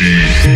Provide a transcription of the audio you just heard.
Oeste.